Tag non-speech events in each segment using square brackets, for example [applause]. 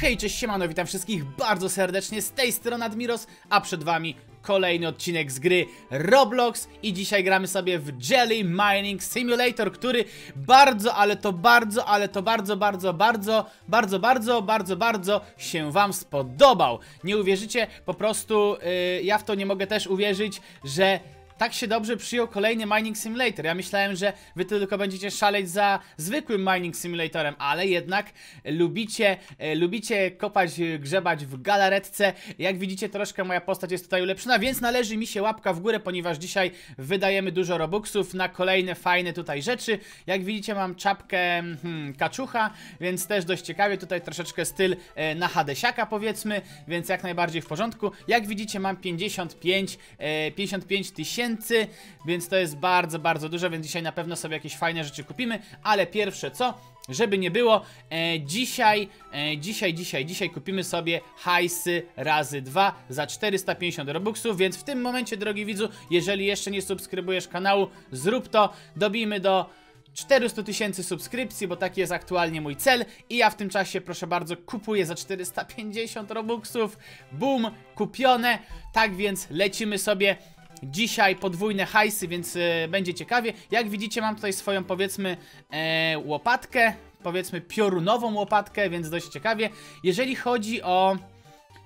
Hej, cześć, siemano, witam wszystkich bardzo serdecznie, z tej strony Admiros, a przed wami kolejny odcinek z gry Roblox i dzisiaj gramy sobie w Jelly Mining Simulator, który bardzo, ale to bardzo, ale to bardzo, bardzo, bardzo, bardzo, bardzo, bardzo, bardzo się wam spodobał. Nie uwierzycie, po prostu yy, ja w to nie mogę też uwierzyć, że tak się dobrze przyjął kolejny Mining Simulator. Ja myślałem, że wy tylko będziecie szaleć za zwykłym Mining Simulatorem, ale jednak lubicie, e, lubicie kopać, e, grzebać w galaretce. Jak widzicie, troszkę moja postać jest tutaj ulepszona, więc należy mi się łapka w górę, ponieważ dzisiaj wydajemy dużo robuxów na kolejne fajne tutaj rzeczy. Jak widzicie, mam czapkę hmm, kaczucha, więc też dość ciekawie. Tutaj troszeczkę styl e, na Hadesiaka powiedzmy, więc jak najbardziej w porządku. Jak widzicie, mam 55, e, 55 tysięcy tysięcy, więc to jest bardzo, bardzo dużo, więc dzisiaj na pewno sobie jakieś fajne rzeczy kupimy, ale pierwsze co, żeby nie było, e, dzisiaj, e, dzisiaj, dzisiaj, dzisiaj kupimy sobie hajsy razy dwa za 450 robuxów, więc w tym momencie, drogi widzu, jeżeli jeszcze nie subskrybujesz kanału, zrób to, dobijmy do 400 tysięcy subskrypcji, bo taki jest aktualnie mój cel. I ja w tym czasie, proszę bardzo, kupuję za 450 robuxów, boom, kupione, tak więc lecimy sobie Dzisiaj podwójne hajsy, więc e, będzie ciekawie. Jak widzicie mam tutaj swoją powiedzmy e, łopatkę, powiedzmy piorunową łopatkę, więc dość ciekawie. Jeżeli chodzi o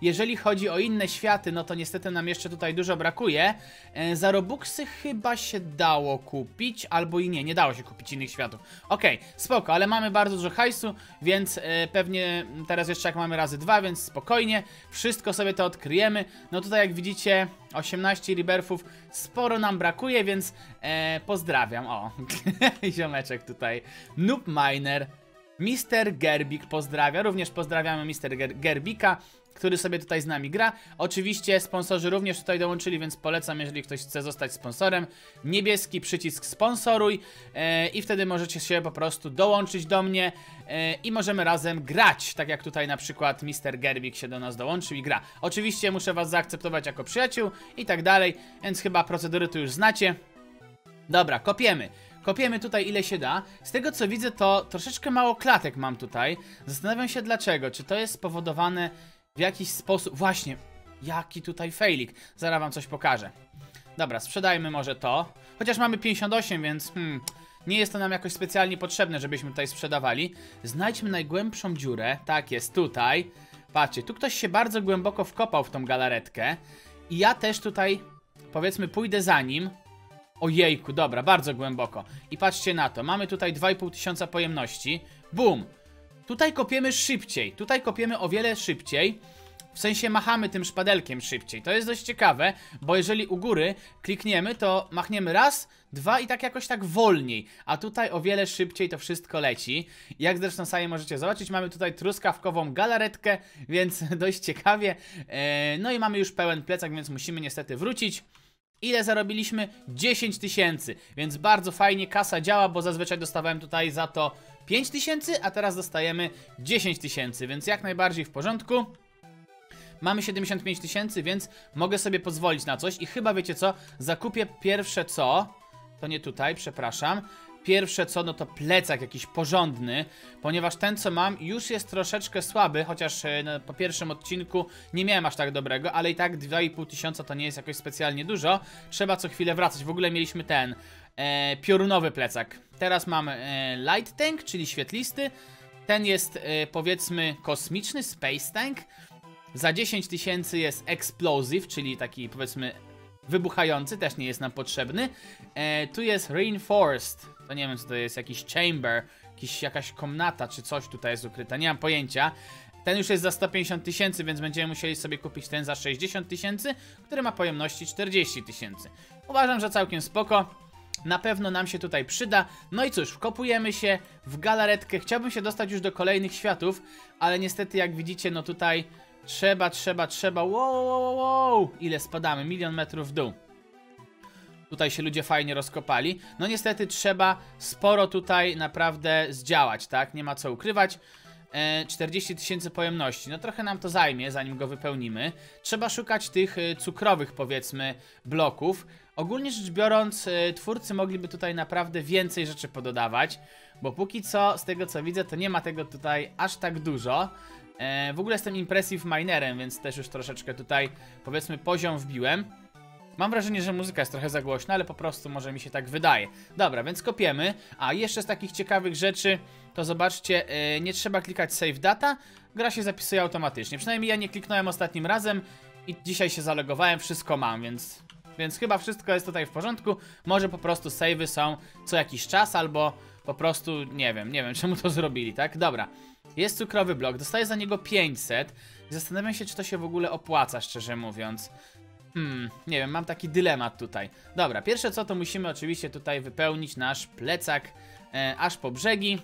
jeżeli chodzi o inne światy, no to niestety nam jeszcze tutaj dużo brakuje. E, za Robuxy chyba się dało kupić, albo i nie, nie dało się kupić innych światów. Okej, okay, spoko, ale mamy bardzo dużo hajsu, więc e, pewnie teraz jeszcze jak mamy razy dwa, więc spokojnie. Wszystko sobie to odkryjemy. No tutaj jak widzicie 18 rebirthów, sporo nam brakuje, więc e, pozdrawiam. O, [laughs] ziomeczek tutaj. Noob Miner. Mr. Gerbik pozdrawia, również pozdrawiamy Mr. Ger Gerbika który sobie tutaj z nami gra. Oczywiście sponsorzy również tutaj dołączyli, więc polecam, jeżeli ktoś chce zostać sponsorem. Niebieski przycisk sponsoruj e, i wtedy możecie się po prostu dołączyć do mnie e, i możemy razem grać, tak jak tutaj na przykład Mr. Gerbik się do nas dołączył i gra. Oczywiście muszę was zaakceptować jako przyjaciół i tak dalej, więc chyba procedury tu już znacie. Dobra, kopiemy. Kopiemy tutaj ile się da. Z tego co widzę to troszeczkę mało klatek mam tutaj. Zastanawiam się dlaczego. Czy to jest spowodowane w jakiś sposób... Właśnie, jaki tutaj failik. Zaraz wam coś pokażę. Dobra, sprzedajmy może to. Chociaż mamy 58, więc hmm, nie jest to nam jakoś specjalnie potrzebne, żebyśmy tutaj sprzedawali. Znajdźmy najgłębszą dziurę. Tak jest, tutaj. Patrzcie, tu ktoś się bardzo głęboko wkopał w tą galaretkę. I ja też tutaj, powiedzmy, pójdę za nim. Ojejku, dobra, bardzo głęboko. I patrzcie na to, mamy tutaj 2,5 tysiąca pojemności. Bum! Tutaj kopiemy szybciej, tutaj kopiemy o wiele szybciej. W sensie machamy tym szpadelkiem szybciej. To jest dość ciekawe, bo jeżeli u góry klikniemy, to machniemy raz, dwa i tak jakoś tak wolniej. A tutaj o wiele szybciej to wszystko leci. Jak zresztą sami możecie zobaczyć, mamy tutaj truskawkową galaretkę, więc [laughs] dość ciekawie. Eee, no i mamy już pełen plecak, więc musimy niestety wrócić. Ile zarobiliśmy? 10 tysięcy, więc bardzo fajnie kasa działa, bo zazwyczaj dostawałem tutaj za to 5 tysięcy, a teraz dostajemy 10 tysięcy, więc jak najbardziej w porządku. Mamy 75 tysięcy, więc mogę sobie pozwolić na coś. I chyba wiecie co, zakupię pierwsze co, to nie tutaj, przepraszam, Pierwsze co, no to plecak jakiś porządny, ponieważ ten co mam już jest troszeczkę słaby, chociaż e, no, po pierwszym odcinku nie miałem aż tak dobrego, ale i tak 2,5 tysiąca to nie jest jakoś specjalnie dużo. Trzeba co chwilę wracać. W ogóle mieliśmy ten e, piorunowy plecak. Teraz mamy e, light tank, czyli świetlisty. Ten jest e, powiedzmy kosmiczny, space tank. Za 10 tysięcy jest explosive, czyli taki powiedzmy wybuchający, też nie jest nam potrzebny. E, tu jest reinforced, to nie wiem co to jest, jakiś chamber, jakiś, jakaś komnata czy coś tutaj jest ukryta, nie mam pojęcia. Ten już jest za 150 tysięcy, więc będziemy musieli sobie kupić ten za 60 tysięcy, który ma pojemności 40 tysięcy. Uważam, że całkiem spoko. Na pewno nam się tutaj przyda. No i cóż, wkopujemy się w galaretkę. Chciałbym się dostać już do kolejnych światów, ale niestety jak widzicie, no tutaj trzeba, trzeba, trzeba. Wow, wow, wow, ile spadamy? Milion metrów w dół. Tutaj się ludzie fajnie rozkopali. No niestety trzeba sporo tutaj naprawdę zdziałać, tak? Nie ma co ukrywać. 40 e, tysięcy pojemności. No trochę nam to zajmie, zanim go wypełnimy. Trzeba szukać tych e, cukrowych, powiedzmy, bloków. Ogólnie rzecz biorąc, e, twórcy mogliby tutaj naprawdę więcej rzeczy pododawać, bo póki co, z tego co widzę, to nie ma tego tutaj aż tak dużo. W ogóle jestem impressive minerem, więc też już troszeczkę tutaj, powiedzmy, poziom wbiłem. Mam wrażenie, że muzyka jest trochę za głośna, ale po prostu może mi się tak wydaje. Dobra, więc kopiemy. A jeszcze z takich ciekawych rzeczy, to zobaczcie, yy, nie trzeba klikać save data, gra się zapisuje automatycznie. Przynajmniej ja nie kliknąłem ostatnim razem i dzisiaj się zalogowałem, wszystko mam, więc... Więc chyba wszystko jest tutaj w porządku. Może po prostu savey są co jakiś czas, albo po prostu, nie wiem, nie wiem [laughs] czemu to zrobili, tak? Dobra. Jest cukrowy blok, dostaję za niego 500. Zastanawiam się, czy to się w ogóle opłaca, szczerze mówiąc. Hmm, nie wiem, mam taki dylemat tutaj. Dobra, pierwsze co, to musimy oczywiście tutaj wypełnić nasz plecak e, aż po brzegi.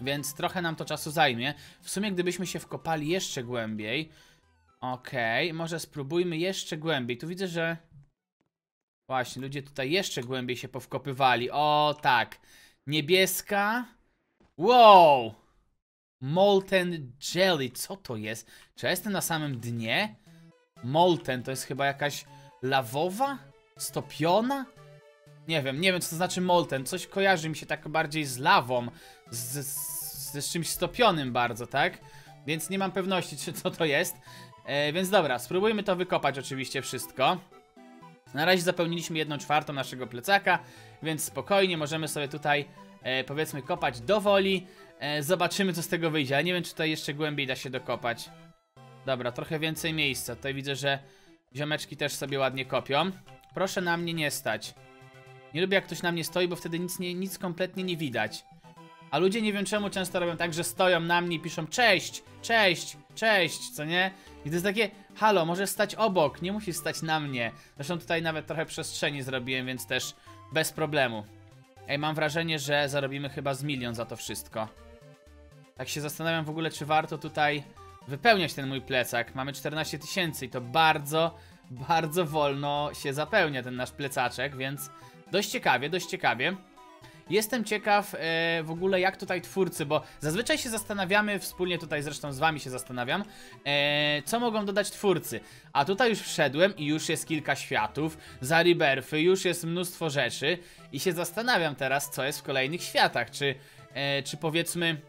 Więc trochę nam to czasu zajmie. W sumie gdybyśmy się wkopali jeszcze głębiej. Okej, okay, może spróbujmy jeszcze głębiej. Tu widzę, że... Właśnie, ludzie tutaj jeszcze głębiej się powkopywali. O, tak. Niebieska. Wow! Molten Jelly, co to jest? Czy ja jestem na samym dnie? Molten to jest chyba jakaś lawowa? Stopiona? Nie wiem, nie wiem co to znaczy molten. Coś kojarzy mi się tak bardziej z lawą, z, z, z czymś stopionym bardzo, tak? Więc nie mam pewności, [laughs] czy co to jest. E, więc dobra, spróbujmy to wykopać oczywiście wszystko. Na razie zapełniliśmy jedną czwartą naszego plecaka, więc spokojnie możemy sobie tutaj e, powiedzmy kopać do woli. E, zobaczymy co z tego wyjdzie, ale nie wiem czy tutaj jeszcze głębiej da się dokopać. Dobra, trochę więcej miejsca. Tutaj widzę, że ziomeczki też sobie ładnie kopią. Proszę na mnie nie stać. Nie lubię jak ktoś na mnie stoi, bo wtedy nic, nie, nic kompletnie nie widać. A ludzie nie wiem czemu często robią tak, że stoją na mnie i piszą cześć, cześć, cześć, co nie? I to jest takie, halo, możesz stać obok, nie musisz stać na mnie. Zresztą tutaj nawet trochę przestrzeni zrobiłem, więc też bez problemu. Ej, mam wrażenie, że zarobimy chyba z milion za to wszystko. Tak się zastanawiam w ogóle, czy warto tutaj wypełniać ten mój plecak. Mamy 14 tysięcy i to bardzo, bardzo wolno się zapełnia ten nasz plecaczek, więc dość ciekawie, dość ciekawie. Jestem ciekaw e, w ogóle jak tutaj twórcy, bo zazwyczaj się zastanawiamy, wspólnie tutaj zresztą z wami się zastanawiam, e, co mogą dodać twórcy. A tutaj już wszedłem i już jest kilka światów, za Rebirthy już jest mnóstwo rzeczy i się zastanawiam teraz, co jest w kolejnych światach, czy, e, czy powiedzmy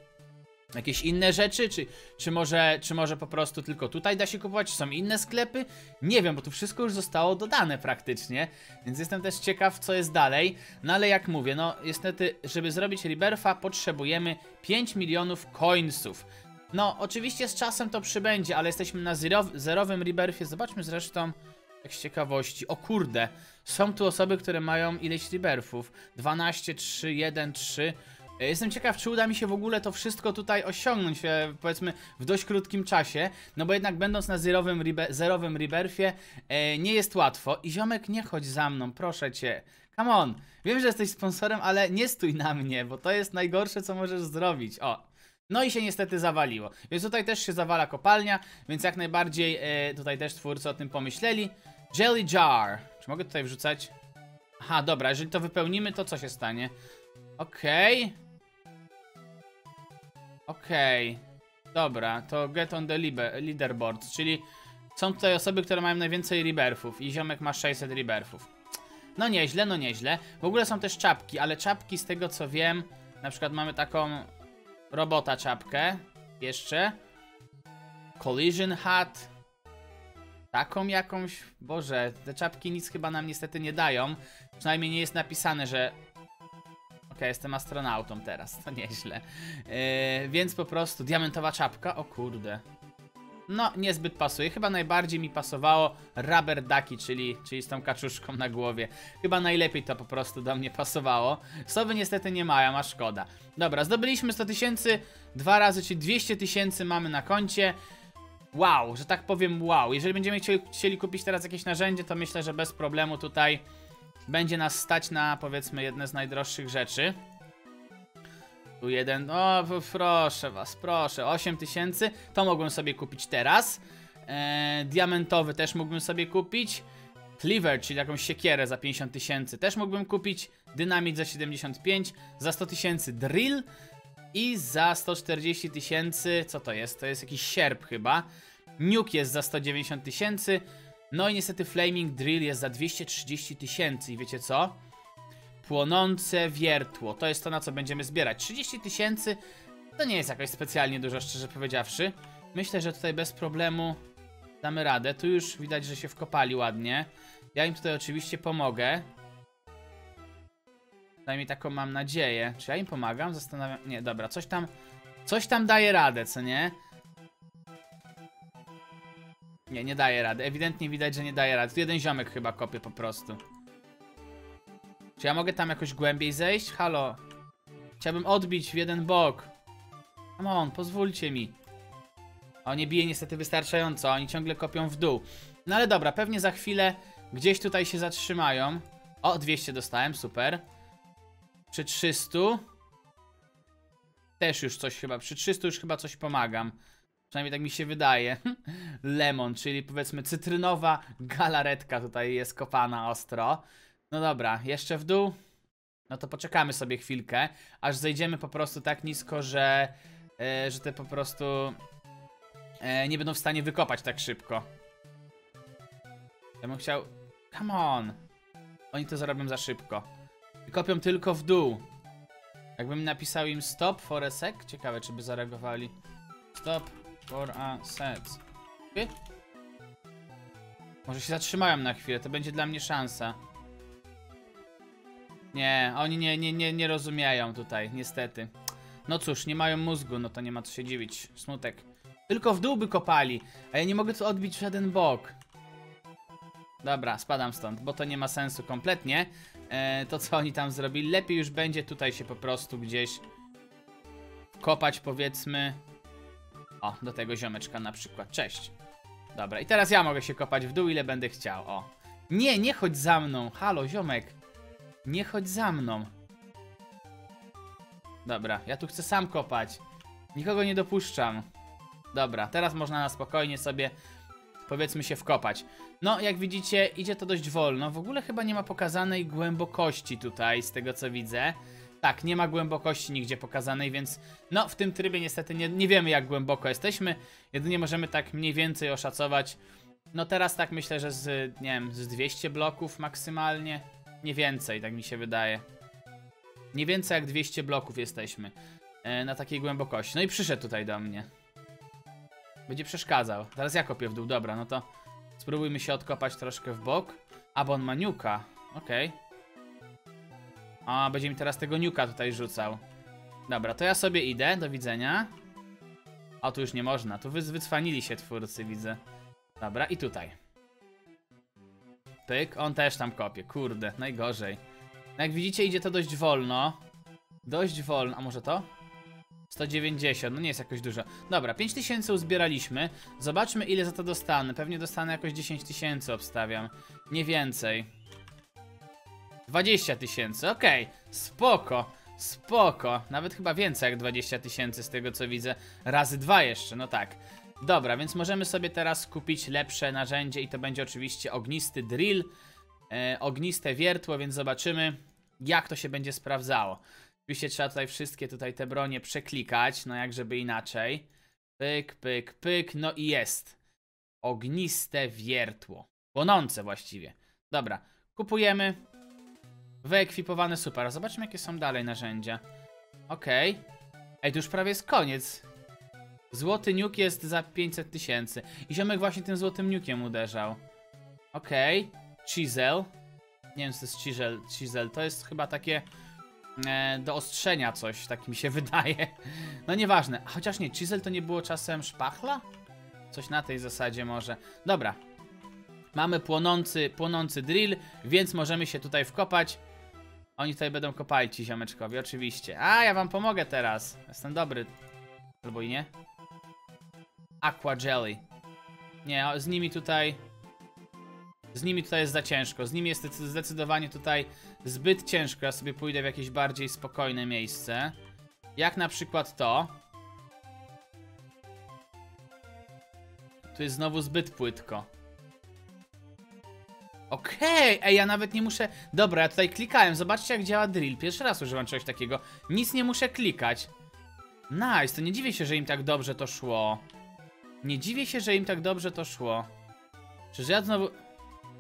jakieś inne rzeczy, czy, czy, może, czy może po prostu tylko tutaj da się kupować, czy są inne sklepy? Nie wiem, bo tu wszystko już zostało dodane praktycznie, więc jestem też ciekaw, co jest dalej. No ale jak mówię, no niestety, żeby zrobić Rebirtha potrzebujemy 5 milionów coinsów. No, oczywiście z czasem to przybędzie, ale jesteśmy na zero, zerowym Rebirthie. Zobaczmy zresztą, jak z ciekawości. O kurde, są tu osoby, które mają ileś Rebirthów. 12, 3, 1, 3... E, jestem ciekaw, czy uda mi się w ogóle to wszystko tutaj osiągnąć, e, powiedzmy, w dość krótkim czasie, no bo jednak będąc na zerowym, ribe, zerowym Rebirthie, e, nie jest łatwo. I ziomek, nie chodź za mną, proszę cię. Come on, wiem, że jesteś sponsorem, ale nie stój na mnie, bo to jest najgorsze, co możesz zrobić. O, no i się niestety zawaliło. Więc tutaj też się zawala kopalnia, więc jak najbardziej e, tutaj też twórcy o tym pomyśleli. Jelly Jar. Czy mogę tutaj wrzucać? Aha, dobra, jeżeli to wypełnimy, to co się stanie? Okej. Okay. Okej. Okay. Dobra, to get on the leaderboard, czyli są tutaj osoby, które mają najwięcej rebirthów i ziomek ma 600 rebirthów. No nieźle, no nieźle. W ogóle są też czapki, ale czapki z tego co wiem, na przykład mamy taką robota czapkę, jeszcze. Collision hat. Taką jakąś, boże, te czapki nic chyba nam niestety nie dają. Przynajmniej nie jest napisane, że jestem astronautą teraz, to nieźle. Yy, więc po prostu diamentowa czapka, o kurde. No, niezbyt pasuje. Chyba najbardziej mi pasowało rubber ducky, czyli, czyli z tą kaczuszką na głowie. Chyba najlepiej to po prostu do mnie pasowało. Sowy niestety nie mają, a szkoda. Dobra, zdobyliśmy 100 tysięcy dwa razy, czyli 200 tysięcy mamy na koncie. Wow, że tak powiem wow. Jeżeli będziemy chcieli, chcieli kupić teraz jakieś narzędzie, to myślę, że bez problemu tutaj będzie nas stać na powiedzmy jedne z najdroższych rzeczy. Tu jeden, o proszę was, proszę, 8 tysięcy, to mogłem sobie kupić teraz. Eee, diamentowy też mógłbym sobie kupić. Cleaver, czyli jakąś siekierę za 50 tysięcy też mógłbym kupić. Dynamit za 75, za 100 tysięcy drill i za 140 tysięcy, co to jest? To jest jakiś sierp chyba. Nuke jest za 190 tysięcy. No i niestety Flaming Drill jest za 230 tysięcy i wiecie co? Płonące wiertło, to jest to na co będziemy zbierać. 30 tysięcy To nie jest jakoś specjalnie dużo, szczerze powiedziawszy. Myślę, że tutaj bez problemu damy radę. Tu już widać, że się wkopali ładnie. Ja im tutaj oczywiście pomogę. Przynajmniej taką mam nadzieję. Czy ja im pomagam? Zastanawiam... Nie, dobra, coś tam... Coś tam daje radę, co nie? Nie, nie daje rady. Ewidentnie widać, że nie daje rady. Tu jeden ziomek chyba kopie po prostu. Czy ja mogę tam jakoś głębiej zejść? Halo. Chciałbym odbić w jeden bok. Come on, pozwólcie mi. O, nie bije niestety wystarczająco. Oni ciągle kopią w dół. No ale dobra, pewnie za chwilę gdzieś tutaj się zatrzymają. O, 200 dostałem, super. Przy 300 też już coś chyba, przy 300 już chyba coś pomagam. Przynajmniej tak mi się wydaje. [laughs] Lemon, czyli powiedzmy cytrynowa galaretka tutaj jest kopana ostro. No dobra, jeszcze w dół. No to poczekamy sobie chwilkę, aż zejdziemy po prostu tak nisko, że, e, że te po prostu e, nie będą w stanie wykopać tak szybko. Ja bym chciał... Come on! Oni to zrobią za szybko. Kopią tylko w dół. Jakbym napisał im stop for a sec, ciekawe czy by zareagowali. Stop for a. Okej? Może się zatrzymają na chwilę, to będzie dla mnie szansa. Nie, oni nie, nie, nie, nie rozumieją tutaj, niestety. No cóż, nie mają mózgu, no to nie ma co się dziwić. Smutek. Tylko w dół by kopali, a ja nie mogę tu odbić w żaden bok. Dobra, spadam stąd, bo to nie ma sensu kompletnie. E, to co oni tam zrobili, lepiej już będzie tutaj się po prostu gdzieś kopać powiedzmy. O, do tego ziomeczka na przykład, cześć. Dobra, i teraz ja mogę się kopać w dół ile będę chciał, o. Nie, nie chodź za mną, halo ziomek. Nie chodź za mną. Dobra, ja tu chcę sam kopać. Nikogo nie dopuszczam. Dobra, teraz można na spokojnie sobie powiedzmy się wkopać. No, jak widzicie, idzie to dość wolno. W ogóle chyba nie ma pokazanej głębokości tutaj, z tego co widzę. Tak, nie ma głębokości nigdzie pokazanej, więc no, w tym trybie niestety nie, nie wiemy jak głęboko jesteśmy. Jedynie możemy tak mniej więcej oszacować. No teraz tak myślę, że z, nie wiem, z 200 bloków maksymalnie. Nie więcej, tak mi się wydaje. Nie więcej jak 200 bloków jesteśmy e, na takiej głębokości. No i przyszedł tutaj do mnie. Będzie przeszkadzał. Teraz ja kopię w dół, dobra, no to spróbujmy się odkopać troszkę w bok. A, bo on ma niuka. Okej. A, będzie mi teraz tego niuka tutaj rzucał. Dobra, to ja sobie idę, do widzenia. O, tu już nie można, tu wy wycwanili się twórcy, widzę. Dobra, i tutaj. Pyk, on też tam kopie, kurde, najgorzej. No jak widzicie, idzie to dość wolno. Dość wolno, a może to? 190, no nie jest jakoś dużo. Dobra, 5000 uzbieraliśmy. Zobaczmy ile za to dostanę. Pewnie dostanę jakoś 10 tysięcy, obstawiam. Nie więcej. 20 tysięcy, okej. Okay. Spoko, spoko. Nawet chyba więcej jak 20 tysięcy z tego co widzę. Razy dwa jeszcze, no tak. Dobra, więc możemy sobie teraz kupić lepsze narzędzie i to będzie oczywiście ognisty drill. E, ogniste wiertło, więc zobaczymy jak to się będzie sprawdzało. Oczywiście trzeba tutaj wszystkie tutaj te bronie przeklikać, no jak żeby inaczej. Pyk, pyk, pyk, no i jest. Ogniste wiertło. Płonące właściwie. Dobra, kupujemy. Wyekwipowane, super. Zobaczmy jakie są dalej narzędzia. Okej. Okay. Ej, to już prawie jest koniec. Złoty niuk jest za 500 tysięcy. I ziomek właśnie tym złotym niukiem uderzał. Okej. Okay. Chisel. Nie wiem co to jest chisel. chisel. To jest chyba takie e, do ostrzenia coś, tak mi się [laughs] wydaje. No nieważne, chociaż nie, chisel to nie było czasem szpachla? Coś na tej zasadzie może. Dobra, mamy płonący, płonący drill, więc możemy się tutaj wkopać. Oni tutaj będą kopali ci ziomeczkowie, oczywiście. A, ja wam pomogę teraz. Jestem dobry. Albo i nie. Aqua Jelly. Nie, z nimi tutaj... Z nimi tutaj jest za ciężko. Z nimi jest zdecydowanie tutaj zbyt ciężko. Ja sobie pójdę w jakieś bardziej spokojne miejsce. Jak na przykład to. Tu jest znowu zbyt płytko. Okej, okay. ej, ja nawet nie muszę... Dobra, ja tutaj klikałem, zobaczcie jak działa drill. Pierwszy raz używam czegoś takiego. Nic nie muszę klikać. Nice, to nie dziwię się, że im tak dobrze to szło. Nie dziwię się, że im tak dobrze to szło. Czyż ja znowu...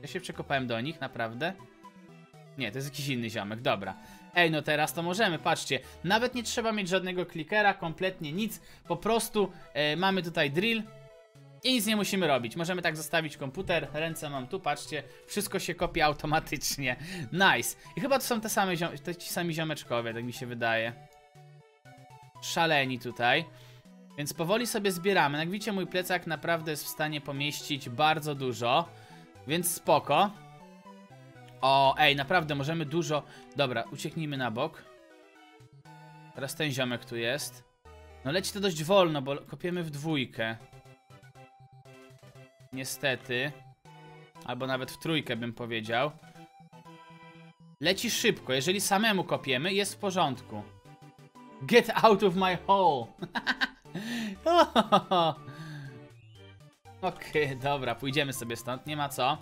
Ja się przekopałem do nich, naprawdę? Nie, to jest jakiś inny ziomek, dobra. Ej, no teraz to możemy, patrzcie. Nawet nie trzeba mieć żadnego klikera, kompletnie nic. Po prostu e, mamy tutaj drill i nic nie musimy robić. Możemy tak zostawić komputer, ręce mam tu, patrzcie. Wszystko się kopie automatycznie. [laughs] Nice. I chyba to są te same te ci sami ziomeczkowie, tak mi się wydaje. Szaleni tutaj. Więc powoli sobie zbieramy. Jak widzicie, mój plecak naprawdę jest w stanie pomieścić bardzo dużo. Więc spoko. O, ej, naprawdę możemy dużo... Dobra, ucieknijmy na bok. Teraz ten ziomek tu jest. No leci to dość wolno, bo kopiemy w dwójkę. Niestety. Albo nawet w trójkę bym powiedział. Leci szybko. Jeżeli samemu kopiemy, jest w porządku. Get out of my hole. [laughs] Okej, okay, dobra, pójdziemy sobie stąd. Nie ma co.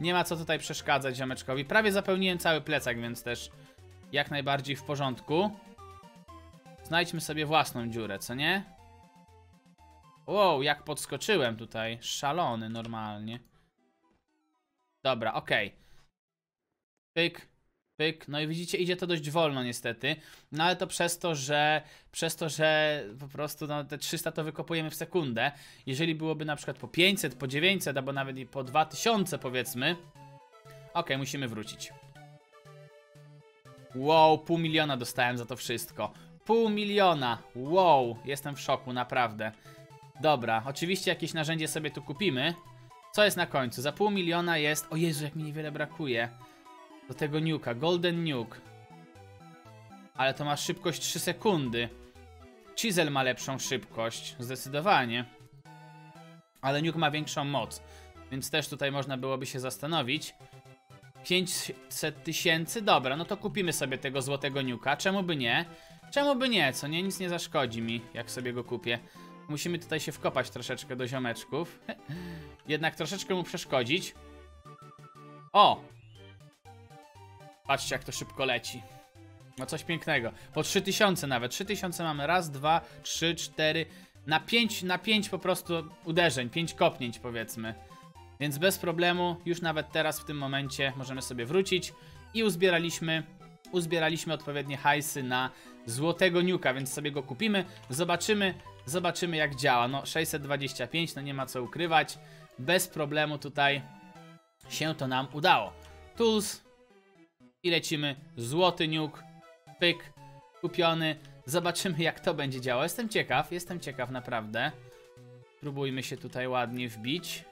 Nie ma co tutaj przeszkadzać ziomeczkowi. Prawie zapełniłem cały plecak, więc też jak najbardziej w porządku. Znajdźmy sobie własną dziurę, co nie? Wow, jak podskoczyłem tutaj. Szalony normalnie. Dobra, okej. Okay. Pyk, pyk. No i widzicie, idzie to dość wolno niestety. No ale to przez to, że przez to, że po prostu no, te 300 to wykopujemy w sekundę. Jeżeli byłoby na przykład po 500, po 900, albo nawet i po 2000 powiedzmy. Okay, musimy wrócić. Wow, pół miliona dostałem za to wszystko. Pół miliona. Wow, jestem w szoku, naprawdę. Dobra, oczywiście jakieś narzędzie sobie tu kupimy. Co jest na końcu? Za pół miliona jest... O Jezu, jak mi niewiele brakuje. Do tego nuka. Golden nuke. Ale to ma szybkość 3 sekundy. Chisel ma lepszą szybkość. Zdecydowanie. Ale nuke ma większą moc. Więc też tutaj można byłoby się zastanowić. 500 tysięcy? Dobra, no to kupimy sobie tego złotego nuka. Czemu by nie? Czemu by nie? Co nie? Nic nie zaszkodzi mi, jak sobie go kupię. Musimy tutaj się wkopać troszeczkę do ziomeczków. [laughs] Jednak troszeczkę mu przeszkodzić. O! Patrzcie jak to szybko leci. No coś pięknego. Po 3000 nawet. 3000 mamy. Raz, dwa, trzy, cztery. Na 5, na 5 po prostu uderzeń. 5 kopnięć powiedzmy. Więc bez problemu, już nawet teraz w tym momencie możemy sobie wrócić. I uzbieraliśmy, uzbieraliśmy odpowiednie hajsy na złotego niuka, więc sobie go kupimy. Zobaczymy, Zobaczymy jak działa. No 625, no nie ma co ukrywać. Bez problemu tutaj się to nam udało. Tools i lecimy. Złoty nuke. Pyk. Kupiony. Zobaczymy jak to będzie działało. Jestem ciekaw, jestem ciekaw naprawdę. Próbujmy się tutaj ładnie wbić.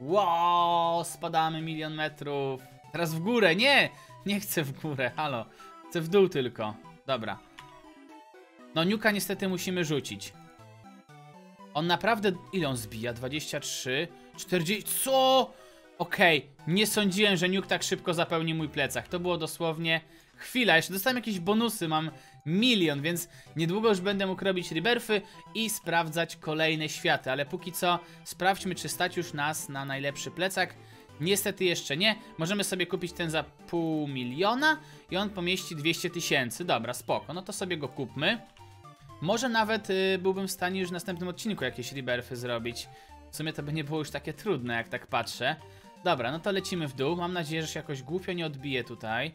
Wow, spadamy milion metrów. Teraz w górę, nie! Nie chcę w górę, halo. Chcę w dół tylko. Dobra. No Niuka niestety musimy rzucić. On naprawdę... Ile on zbija? 23? 40... Co? Okej, okay. nie sądziłem, że Nuke tak szybko zapełni mój plecak. To było dosłownie chwila. Jeszcze dostałem jakieś bonusy, mam milion, więc niedługo już będę mógł robić rebirfy i sprawdzać kolejne światy. Ale póki co sprawdźmy, czy stać już nas na najlepszy plecak. Niestety jeszcze nie. Możemy sobie kupić ten za pół miliona i on pomieści 200 tysięcy. Dobra, spoko. No to sobie go kupmy. Może nawet y, byłbym w stanie już w następnym odcinku jakieś rebirthy zrobić. W sumie to by nie było już takie trudne, jak tak patrzę. Dobra, no to lecimy w dół. Mam nadzieję, że się jakoś głupio nie odbije tutaj.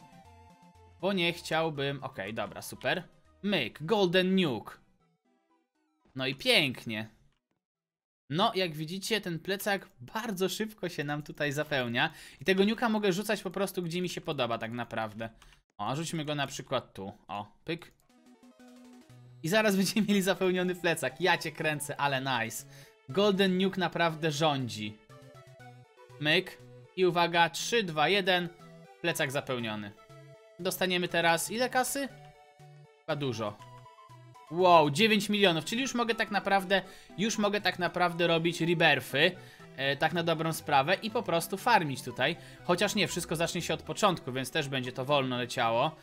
Bo nie chciałbym... Okej, okay, dobra, super. Myk, Golden Nuke. No i pięknie. No, jak widzicie, ten plecak bardzo szybko się nam tutaj zapełnia. I tego niuka mogę rzucać po prostu, gdzie mi się podoba tak naprawdę. O, rzućmy go na przykład tu. O, pyk. I zaraz będziemy mieli zapełniony plecak. Ja cię kręcę, ale nice. Golden Nuke naprawdę rządzi. Myk. I uwaga, 3, 2, 1. Plecak zapełniony. Dostaniemy teraz ile kasy? Chyba dużo. Wow, 9 milionów, czyli już mogę tak naprawdę, już mogę tak naprawdę robić rebirthy, e, tak na dobrą sprawę i po prostu farmić tutaj. Chociaż nie, wszystko zacznie się od początku, więc też będzie to wolno leciało.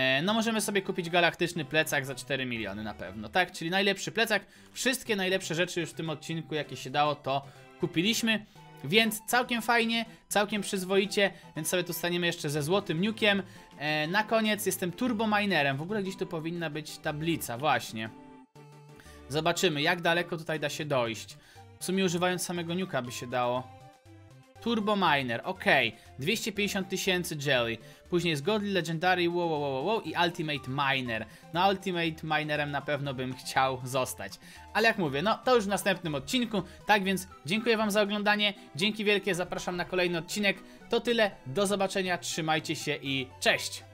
E, no możemy sobie kupić galaktyczny plecak za 4 miliony na pewno, tak? Czyli najlepszy plecak, wszystkie najlepsze rzeczy już w tym odcinku, jakie się dało, to kupiliśmy. Więc całkiem fajnie, całkiem przyzwoicie, więc sobie tu staniemy jeszcze ze złotym nukiem. E, na koniec jestem turbominerem, w ogóle gdzieś tu powinna być tablica, właśnie. Zobaczymy, jak daleko tutaj da się dojść. W sumie używając samego nuka by się dało. Turbo Miner, okej. 250 tysięcy jelly. Później jest Godly, Legendary, wow, wow, wow, wow i Ultimate Miner. No Ultimate Minerem na pewno bym chciał zostać. Ale jak mówię, no to już w następnym odcinku. Tak więc dziękuję wam za oglądanie. Dzięki wielkie, zapraszam na kolejny odcinek. To tyle, do zobaczenia, trzymajcie się i cześć!